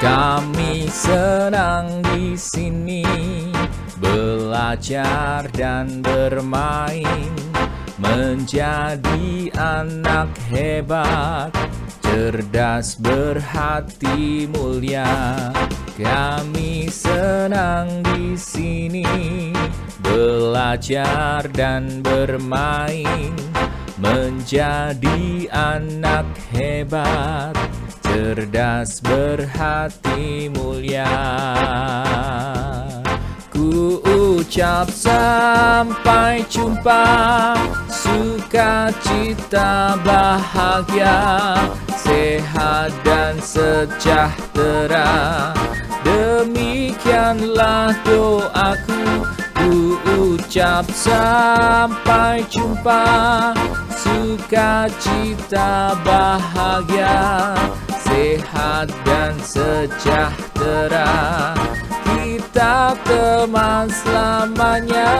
Kami senang di sini belajar dan bermain menjadi anak hebat cerdas berhati mulia. Kami senang di sini belajar dan bermain menjadi anak hebat cerdas berhati mulia. Ku ucap sampai jumpa Sukacita bahagia Sehat dan sejahtera. Demikianlah doaku Ku ucap sampai jumpa Sukacita bahagia sehat dan sejahtera. Kita teman selamanya